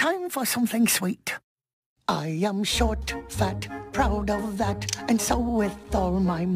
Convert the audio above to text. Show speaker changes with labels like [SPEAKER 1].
[SPEAKER 1] time for something sweet. I am short, fat, proud of that, and so with all my